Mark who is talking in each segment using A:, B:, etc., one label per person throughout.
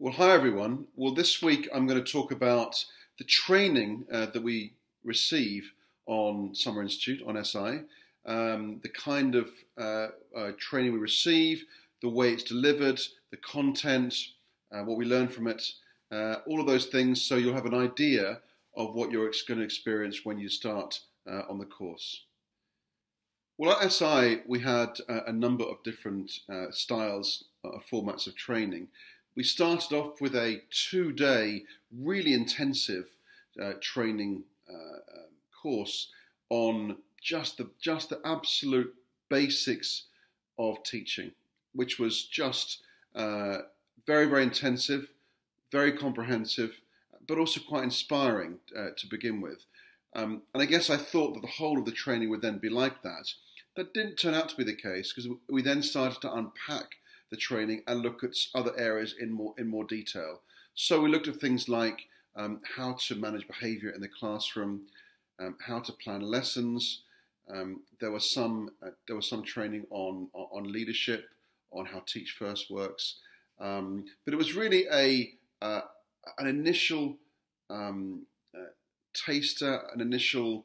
A: Well, hi everyone. Well, this week I'm going to talk about the training uh, that we receive on Summer Institute, on SI, um, the kind of uh, uh, training we receive, the way it's delivered, the content, uh, what we learn from it, uh, all of those things, so you'll have an idea of what you're going to experience when you start uh, on the course. Well, at SI, we had a number of different styles, formats of training we started off with a two day, really intensive uh, training uh, um, course on just the, just the absolute basics of teaching, which was just uh, very, very intensive, very comprehensive, but also quite inspiring uh, to begin with. Um, and I guess I thought that the whole of the training would then be like that. That didn't turn out to be the case because we then started to unpack the training and look at other areas in more in more detail. So we looked at things like um, how to manage behaviour in the classroom, um, how to plan lessons. Um, there was some uh, there was some training on, on leadership, on how Teach First works, um, but it was really a uh, an initial um, uh, taster, an initial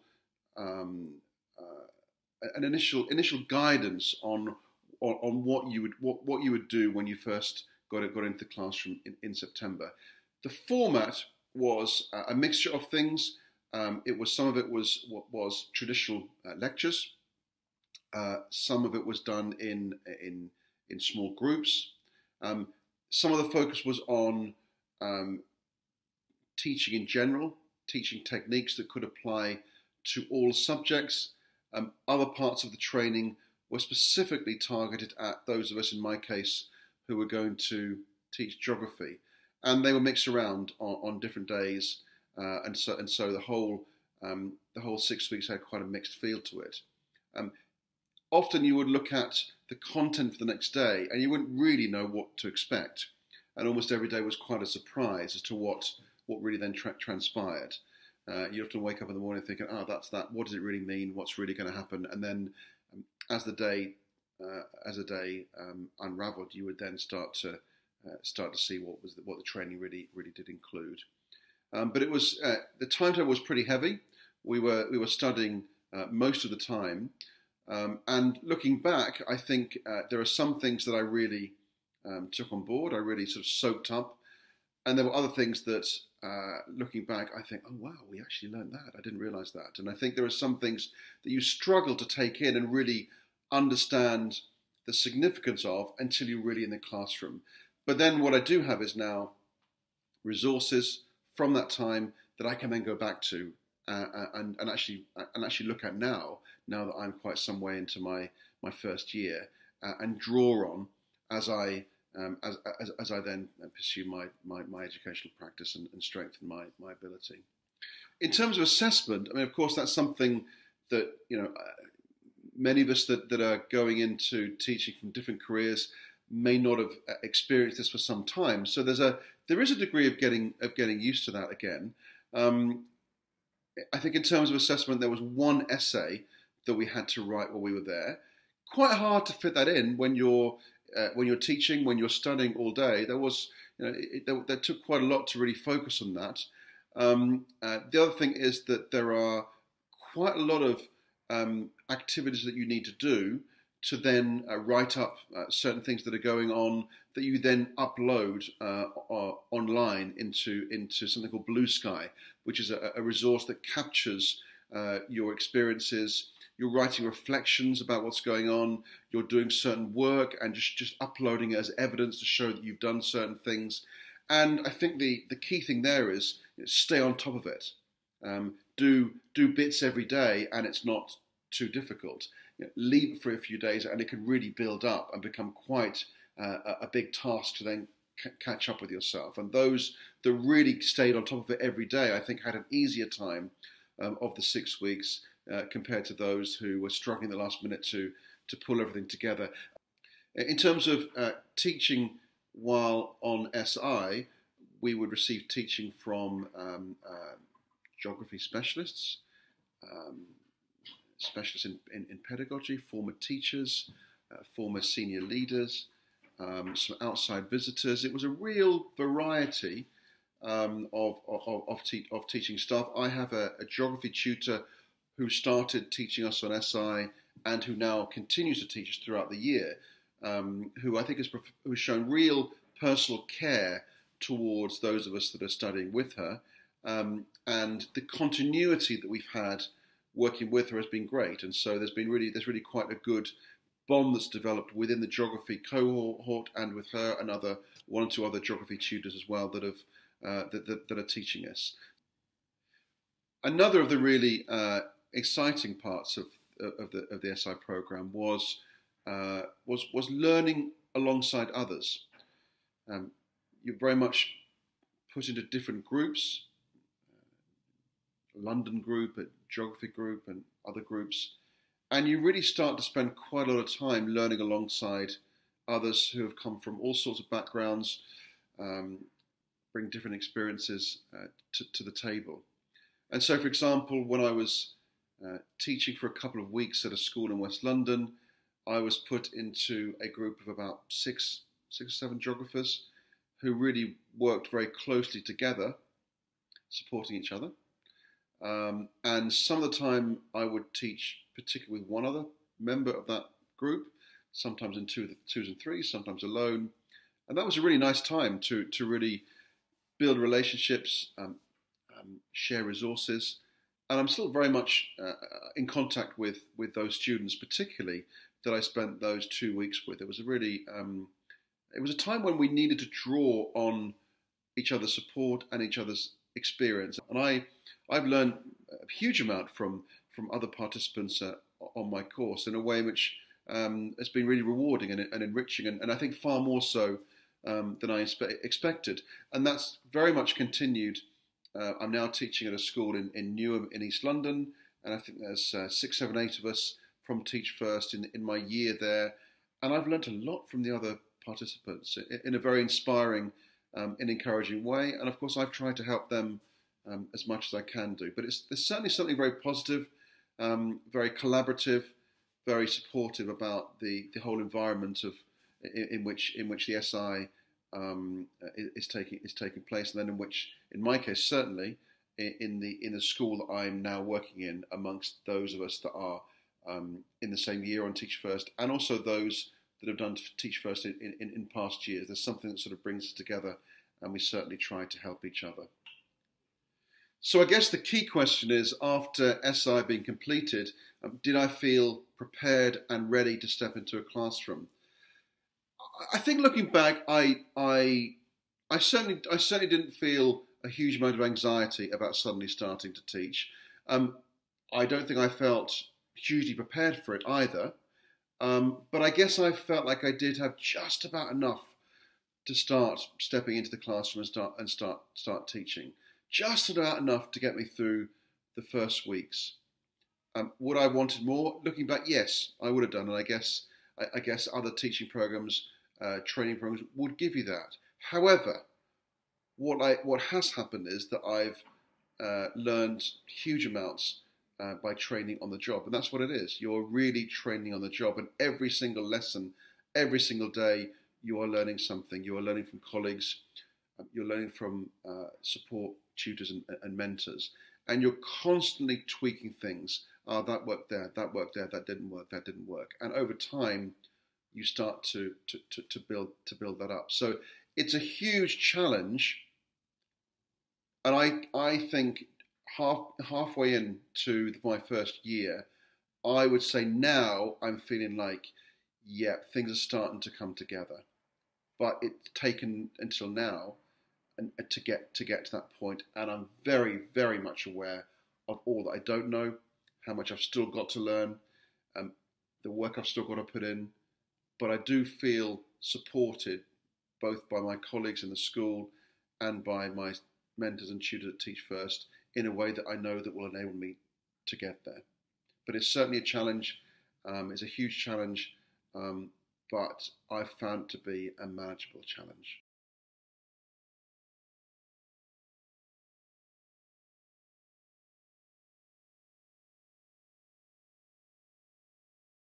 A: um, uh, an initial initial guidance on on, on what you would what, what you would do when you first got got into the classroom in, in September. The format was a mixture of things. Um, it was some of it was what was traditional uh, lectures. Uh, some of it was done in in in small groups. Um, some of the focus was on um, teaching in general, teaching techniques that could apply to all subjects. Um, other parts of the training were specifically targeted at those of us, in my case, who were going to teach geography, and they were mixed around on, on different days, uh, and so and so the whole um, the whole six weeks had quite a mixed feel to it. Um, often you would look at the content for the next day, and you wouldn't really know what to expect, and almost every day was quite a surprise as to what what really then tra- transpired. Uh, you often wake up in the morning thinking, "Oh, that's that. What does it really mean? What's really going to happen?" And then um, as the day uh, as a day um, unravelled, you would then start to uh, start to see what was the, what the training really really did include. Um, but it was uh, the timetable was pretty heavy. We were we were studying uh, most of the time, um, and looking back, I think uh, there are some things that I really um, took on board. I really sort of soaked up, and there were other things that uh, looking back, I think, oh wow, we actually learned that. I didn't realize that. And I think there are some things that you struggle to take in and really understand the significance of until you're really in the classroom. But then what I do have is now resources from that time that I can then go back to uh, uh and, and actually uh, and actually look at now, now that I'm quite some way into my, my first year, uh, and draw on as I um, as, as, as, I then pursue my, my, my educational practice and, and, strengthen my, my ability. In terms of assessment, I mean, of course, that's something that, you know, many of us that, that are going into teaching from different careers may not have uh, experienced this for some time. So there's a, there is a degree of getting, of getting used to that again. Um, I think in terms of assessment, there was one essay that we had to write while we were there. Quite hard to fit that in when you're uh, when you're teaching, when you're studying all day, there was you know, it, there, took quite a lot to really focus on that. Um, uh, the other thing is that there are quite a lot of um, activities that you need to do to then uh, write up uh, certain things that are going on that you then upload uh, online into into something called Blue Sky, which is a, a resource that captures uh, your experiences you're writing reflections about what's going on, you're doing certain work and just, just uploading it as evidence to show that you've done certain things. And I think the, the key thing there is you know, stay on top of it. Um, do do bits every day, and it's not too difficult. You know, leave it for a few days, and it can really build up and become quite uh, a, big task to then catch up with yourself. And those that really stayed on top of it every day, I think, had an easier time um, of the six weeks uh, compared to those who were struggling the last minute to, to pull everything together. In terms of uh, teaching while on SI, we would receive teaching from um, uh, geography specialists, um, specialists in, in, in, pedagogy, former teachers, uh, former senior leaders, um, some outside visitors. It was a real variety um, of, of, of, te- of, teaching staff. I have a, a, geography tutor who started teaching us on SI and who now continues to teach us throughout the year, um, who I think has, who's shown real personal care towards those of us that are studying with her. Um, and the continuity that we've had working with her has been great. And so there's been really there's really quite a good bond that's developed within the geography cohort and with her and other one or two other geography tutors as well that have uh, that, that, that, are teaching us. Another of the really uh, exciting parts of, of the of the SI program was uh, was was learning alongside others. Um, you're very much put into different groups, London group, a geography group, and other groups. And you really start to spend quite a lot of time learning alongside others who have come from all sorts of backgrounds, um, bring different experiences uh, to, to, the table. And so, for example, when I was uh, teaching for a couple of weeks at a school in West London, I was put into a group of about six, six or seven geographers who really worked very closely together, supporting each other. Um, and some of the time I would teach, particularly with one other member of that group, sometimes in two, twos and threes, sometimes alone. And that was a really nice time to, to really build relationships, um, um, share resources. And I'm still very much uh, in contact with, with those students, particularly that I spent those two weeks with. It was a really, um, it was a time when we needed to draw on each other's support and each other's experience. And I, I've learned a huge amount from from other participants uh, on my course in a way which um, has been really rewarding and, and enriching, and, and, I think far more so um, than I expected. And that's very much continued. Uh, I'm now teaching at a school in, in Newham in East London, and I think there's uh, six, seven, eight of us from Teach First in, in my year there. And I've learnt a lot from the other participants in, a very inspiring um, in encouraging way. And of course, I've tried to help them um, as much as I can do. But it's, there's certainly something very positive, um, very collaborative, very supportive about the, the whole environment of in, in which in which the SI um, is taking is taking place, and then in which, in my case, certainly in the in the school that I'm now working in, amongst those of us that are um, in the same year on Teach First, and also those that have done Teach First in, in, in past years. There's something that sort of brings us together, and we certainly try to help each other. So I guess the key question is, after SI being completed, um, did I feel prepared and ready to step into a classroom? I think looking back, I, I, I certainly, I certainly didn't feel a huge amount of anxiety about suddenly starting to teach. Um, I don't think I felt hugely prepared for it either. Um, but I guess I felt like I did have just about enough to start stepping into the classroom and start and start start teaching. Just about enough to get me through the first weeks. Um, would I wanted more? Looking back, yes, I would have done, and I guess I, I guess other teaching programs, uh, training programs would give you that. However, what I what has happened is that I've uh, learned huge amounts uh, by training on the job. And that's what it is. You're really training on the job. And every single lesson, every single day, you are learning something. You are learning from colleagues, um, you're learning from uh, support tutors and, and, mentors. And you're constantly tweaking things. Oh, that worked there, that worked there, that didn't work, that didn't work. And over time, you start to, to, to, to build to build that up. So it's a huge challenge. And I, I think half halfway into my first year, I would say now I'm feeling like, yeah, things are starting to come together. But it's taken until now and, to get to get to that point, and I'm very, very much aware of all that I don't know, how much I've still got to learn, um, the work I've still got to put in. But I do feel supported both by my colleagues in the school and by my mentors and tutors at Teach First in a way that I know that will enable me to get there. But it's certainly a challenge. Um, it's a huge challenge, um, but I've found to be a manageable challenge.